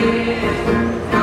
Deus.